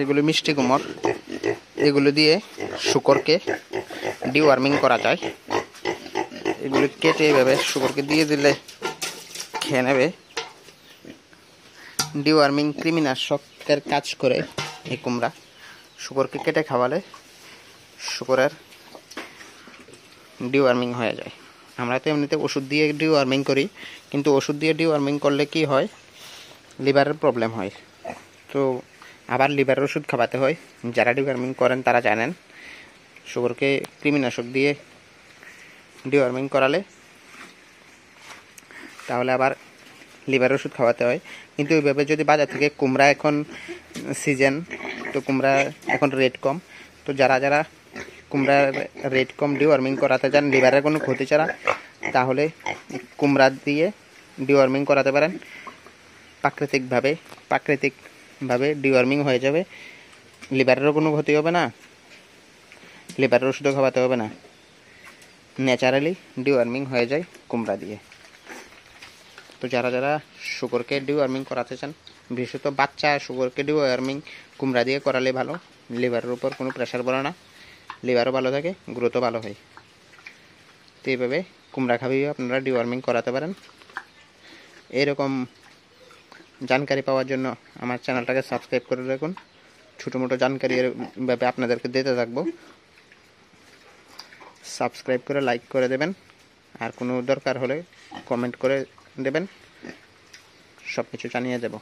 এগুলো মিষ্টি কুমড় এগুলো দিয়ে শুকরকে ডিওয়ার্মিং করা যায়। এগুলো কেটে এভাবে শুকরকে দিয়ে দিলে খেয়ে নেবে। ডিওয়ার্মিং কৃমিনাশকের কাজ করে এই কুমড়া। শুকরকে কেটে খাওয়ালে শুকরের ডিওয়ার্মিং হয়ে যায়। আমরা তো এমনিতে ওষুধ দিয়ে ডিওয়ার্মিং করি, কিন্তু ওষুধ দিয়ে ডিওয়ার্মিং করলে কি হয়? লিভারের প্রবলেম হয়। তো আবার লিভারের ওষুধ খাওয়াতে হয়। যারা ডিওয়ার্মিং করেন তারা জানেন। শুকরকে কৃমিনাশক দিয়ে ডিওয়ার্মিং করালে তাহলে আবার লিভারের ওষুধ খাওয়াতে হয়। কিন্তু ওইভাবে যদি বাজার থেকে কুমড়া এখন সিজন তো কুমড়া এখন রেট কম। তো যারা যারা কুমড়ার রেট কম ডিওয়ার্মিং করাতে চান, লিভারের কোনো ক্ষতি ছাড়া, তাহলে কুমড়া দিয়ে ডিওয়ার্মিং করাতে পারেন। প্রাকৃতিকভাবে প্রাকৃতিকভাবে ডিওয়ার্মিং হয়ে যাবে। লিভারেরও কোনো ক্ষতি হবে না। লিভারের ওষুধও খাওয়াতে হবে না। ন্যাচারালি ডিওয়ার্মিং হয়ে যায় কুমড়া দিয়ে। তো যারা যারা শুকরকে ডিওয়ার্মিং করাতে চান, বিশেষত বাচ্চা শুকরকে ডিওয়ার্মিং কুমড়া দিয়ে করালে ভালো। লিভারের উপর কোনো প্রেশার পড়ে না। লিভারও ভালো থাকে গ্রোথও ভালো হয়। তো এইভাবে কুমড়া খাবিয়ে আপনারা ডিওয়ার্মিং করাতে পারেন। এরকম জানকারি পাওয়ার জন্য আমার চ্যানেলটাকে সাবস্ক্রাইব করে রাখুন ছোটো মোটো জানকারি ব্যাপারে আপনাদেরকে দিতে থাকব সাবস্ক্রাইব করে লাইক করে দেবেন আর কোনো দরকার হলে কমেন্ট করে দেবেন সব কিছু জানিয়ে দেবো।